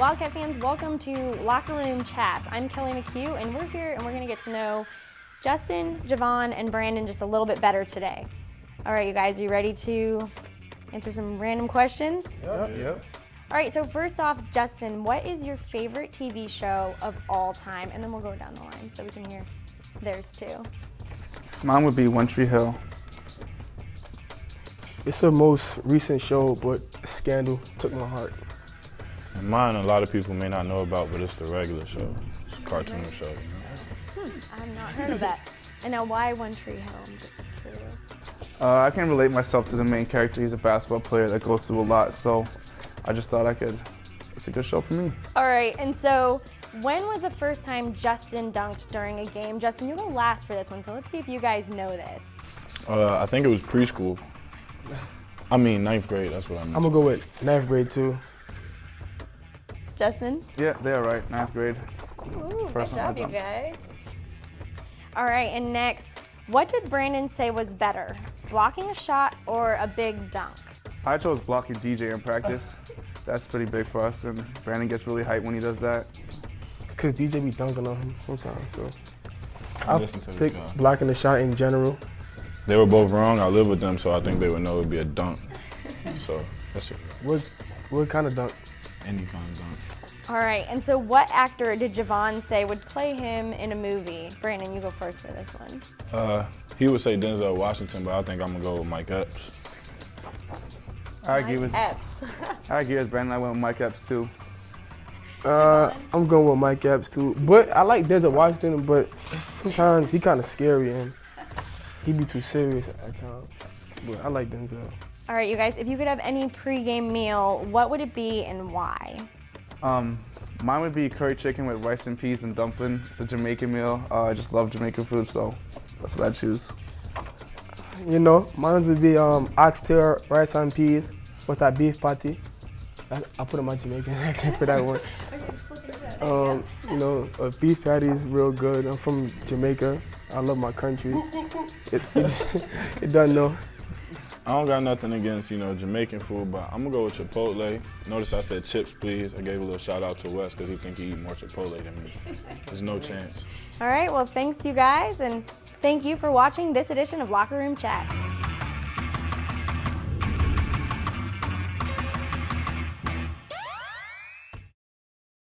Wildcat fans, welcome to Locker Room Chats. I'm Kelly McHugh, and we're here and we're going to get to know Justin, Jevon, and Brandon just a little bit better today. All right, you guys, are you ready to answer some random questions? Yep, yep. All right, so first off, Justin, what is your favorite TV show of all time? And then we'll go down the line so we can hear theirs too. Mine would be One Tree Hill. It's a most recent show, but Scandal took my heart. And mine, a lot of people may not know about, but it's the regular show. It's a cartoon show. You know? Hmm, I have not heard of that. And now, why One Tree Hill? I'm just curious. Uh, I can relate myself to the main character. He's a basketball player that goes through a lot, so I just thought I could. It's a good show for me. All right, and so when was the first time Justin dunked during a game? Justin, you go last for this one, so let's see if you guys know this. Uh, I think it was preschool. I mean, ninth grade. That's what I meant. I'm gonna go with ninth grade too. Justin? Yeah, they're right. Ninth grade. Ooh, First good I job, you guys. All right, and next, what did Brandon say was better, blocking a shot or a big dunk? I chose blocking DJ in practice. That's pretty big for us, and Brandon gets really hyped when he does that. Cause DJ be dunking on him sometimes, so I I listen to pick blocking the shot in general. They were both wrong. I live with them, so I think they would know it would be a dunk. So that's it. What what kind of dunk? Any kind of dunk. All right, and so what actor did Jevon say would play him in a movie? Brandon, you go first for this one. Uh, he would say Denzel Washington, but I think I'm gonna go with Mike Epps. I agree with Epps. I agree with Brandon. I went with Mike Epps too. Uh, I'm going with Mike Epps too. But I like Denzel Washington, but sometimes he kind of scary and he be too serious at times. But I like Denzel. All right, you guys, if you could have any pregame meal, what would it be and why? Um, mine would be curry chicken with rice and peas and dumpling. It's a Jamaican meal. Uh, I just love Jamaican food, so that's what I choose. You know, mine would be um, oxtail, rice and peas with that beef patty. I, I put on my Jamaican accent for that one. Um, you know, a beef patty is real good. I'm from Jamaica. I love my country. It, it, it doesn't know. I don't got nothing against, you know, Jamaican food, but I'm gonna go with Chipotle. Notice I said chips, please. I gave a little shout out to Wes because he think he eat more Chipotle than me. There's no chance. All right, well, thanks, you guys, and thank you for watching this edition of Locker Room Chats.